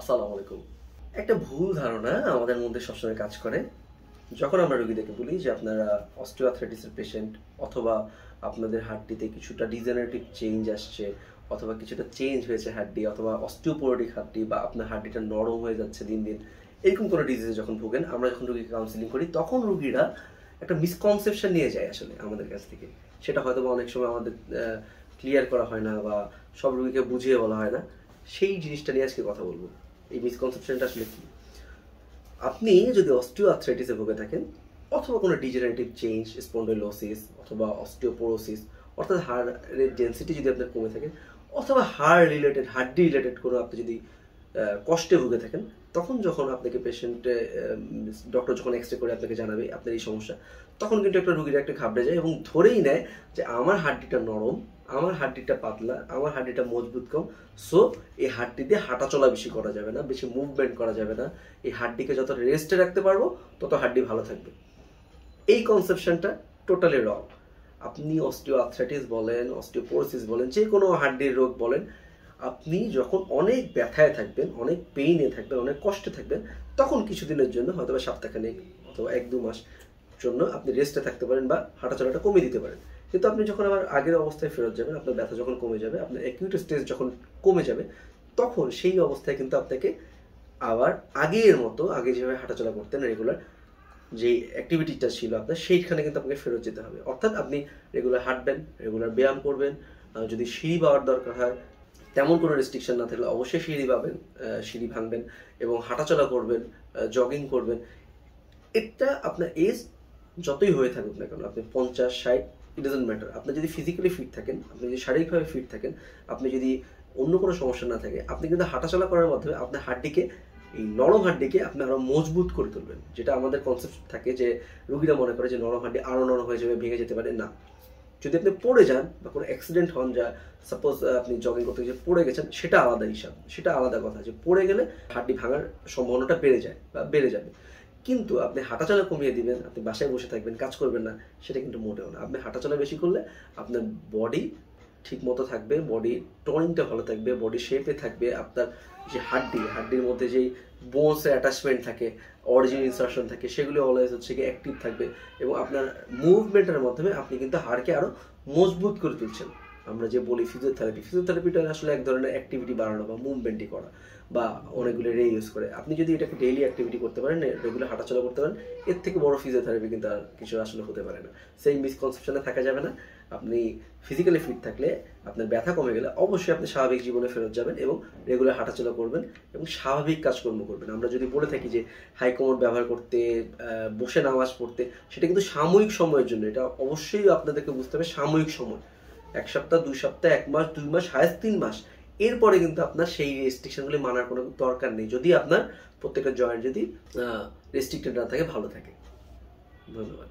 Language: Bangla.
আসসালামু আলাইকুম। একটা ভুল ধারণা আমাদের মধ্যে সবসময় কাজ করে। যখন আমরা রোগীদেরকে বলি যে আপনারা অস্টিওআথরাইটিসের পেশেন্ট অথবা আপনাদের হাড্ডিতে কিছুটা ডিজেনারেটিভ চেঞ্জ আসছে, অথবা কিছুটা চেঞ্জ হয়েছে হাড্ডি, অথবা অস্টিওপোরোটিক হাড্ডি বা আপনার হাড্ডিটা নরম হয়ে যাচ্ছে দিন দিন, এরকম কোনো ডিজিজে যখন ভোগেন, আমরা যখন রোগীকে কাউন্সিলিং করি, তখন রোগীরা একটা মিসকনসেপশন নিয়ে যায় আসলে আমাদের কাছ থেকে। সেটা হয়তো বা অনেক সময় আমাদের ক্লিয়ার করা হয় না বা সব রোগীকে বুঝিয়ে বলা হয় না। সেই জিনিসটা নিয়ে আজকে কথা বলব। এই মিসকনসেপশনটা আসলে কি? আপনি যদি অস্টিও আর্থ্রাইটিসে ভুগে থাকেন, অথবা কোনো ডিজেনারেটিভ চেঞ্জ স্পন্ডোলোসিস অথবা অস্টিওপোরোসিস অর্থাৎ হাড়ের ডেন্সিটি যদি আপনার কমে থাকে, অথবা হাড় রিলেটেড হাড্ডি রিলেটেড কোনো আপনি যদি কষ্টে ভুগে থাকেন, তখন যখন আপনাকে পেশেন্টে ডক্টর যখন এক্স রে করে আপনাকে জানাবে আপনার এই সমস্যা, তখন কিন্তু একটা রুগীর একটা ঘাবড়ে যায় এবং ধরেই নেয় যে আমার হাড্ডিটা নরম, আমার হাড্ডিটা পাতলা, আমার হাড্ডিটা মজবুত কম সো এই হাড্ডি দিয়ে হাঁটা চলা বেশি করা যাবে না, বেশি মুভমেন্ট করা যাবে না, এই হাড্ডিকে যত রেস্টে রাখতে পারব, তত হাড্ডি ভালো থাকবে। এই কনসেপশনটা টোটালি রং আপনি অস্টিও আর্থ্রাইটিস বলেন অস্টিওপোরোসিস বলেন যে কোনো হাড্ডির রোগ বলেন আপনি যখন অনেক ব্যথায় থাকবেন, অনেক পেইনে থাকবেন, অনেক কষ্টে থাকবেন, তখন কিছুদিনের জন্য হয়তো বা সপ্তাহখানেক অথবা এক দু মাস জন্য আপনি রেস্টে থাকতে পারেন বা হাঁটাচলাটা কমিয়ে দিতে পারেন। কিন্তু আপনি যখন আবার আগের অবস্থায় ফেরত যাবেন, আপনার ব্যথা যখন কমে যাবে, আপনার অ্যাকিউট স্টেজ যখন কমে যাবে, তখন সেই অবস্থায় কিন্তু আপনাকে আবার আগের মতো, আগে যেভাবে হাঁটাচলা করতেন রেগুলার যে অ্যাক্টিভিটিটা ছিল আপনার, সেইখানে কিন্তু আপনাকে ফেরত যেতে হবে। অর্থাৎ আপনি রেগুলার হাঁটবেন রেগুলার ব্যায়াম করবেন যদি সিঁড়ি পাওয়ার দরকার হয় তেমন কোনো রেস্ট্রিকশন না থাকলে অবশ্যই সিঁড়ি পাবেন সিঁড়ি ভাঙবেন এবং হাঁটাচলা করবেন জগিং করবেন। এটা আপনার এজ যতই হয়ে থাকুক না কেন, আপনি পঞ্চাশ, ষাট ইট ডাজেন্ট ম্যাটার আপনি যদি ফিজিক্যালি ফিট থাকেন, আপনি যদি শারীরিকভাবে ফিট থাকেন, আপনি যদি অন্য কোনো সমস্যা না থাকে, আপনি কিন্তু হাঁটাচলা করার মাধ্যমে আপনার হাড্ডিকে, এই নরম হাড্ডিকে আপনি আরও মজবুত করে তুলবেন। যেটা আমাদের কনসেপ্ট থাকে যে, রুগীরা মনে করে যে, নরম হাড্ডি আরও নরম হয়ে যাবে, ভেঙে যেতে পারে। না। যদি আপনি পড়ে যান বা কোনো অ্যাক্সিডেন্ট হন যা সাপোজ আপনি জগিং করতে গিয়ে পড়ে গেছেন, সেটা আলাদা হিসাব, সেটা আলাদা কথা যে পড়ে গেলে হাড্ডি ভাঙার সম্ভাবনাটা বেড়ে যায় বা বেড়ে যাবে। কিন্তু আপনি হাঁটাচলা কমিয়ে দিবেন, আপনি বাসায় বসে থাকবেন, কাজ করবেন না, সেটা কিন্তু মোটেও না। আপনি হাঁটাচলা বেশি করলে আপনার বডি ঠিক মতো থাকবে বডি টনিংটা ভালো থাকবে বডি শেপে থাকবে, আপনার যে হাড্ডি, হাড্ডির মধ্যে যেই বোনসের অ্যাটাচমেন্ট থাকে অরিজিন ইনসার্শন থাকে, সেগুলো অলওয়েজ হচ্ছে কি অ্যাক্টিভ থাকবে এবং আপনার মুভমেন্টের মাধ্যমে আপনি কিন্তু হাড়কে আরও মজবুত করে তুলছেন। আমরা যে বলি ফিজিওথেরাপি ফিজিওথেরাপিটা আসলে এক ধরনের অ্যাক্টিভিটি বাড়ানো বা মুভমেন্টই করা বা অনেকগুলো রে ইউজ করে। আপনি যদি এটাকে ডেইলি অ্যাক্টিভিটি করতে পারেন রেগুলার হাঁটাচলা করতে পারেন, এর থেকে বড় ফিজিওথেরাপি কিন্তু আর কিছু আসলে হতে পারে না। সেই মিসকনসেপশনে থাকা যাবে না। আপনি ফিজিক্যালি ফিট থাকলে আপনার ব্যথা কমে গেলে অবশ্যই আপনি স্বাভাবিক জীবনে ফেরত যাবেন এবং রেগুলার হাঁটাচলা করবেন এবং স্বাভাবিক কাজকর্ম করবেন। আমরা যদি বলে থাকি যে হাই কোমর ব্যবহার করতে বসে নামাজ পড়তে, সেটা কিন্তু সাময়িক সময়ের জন্য। এটা অবশ্যই আপনাদেরকে বুঝতে হবে সাময়িক সময়। এক সপ্তাহ, দুই সপ্তাহ, এক মাস, দুই মাস হায়েস্ট তিন মাস। এরপরে কিন্তু আপনার সেই রেস্ট্রিকশনগুলি মানার কোনো দরকার নেই। যদি আপনার প্রত্যেকটা জয়েন্ট যদি রেস্ট্রিক্টেড না থাকে, ভালো থাকে। ধন্যবাদ।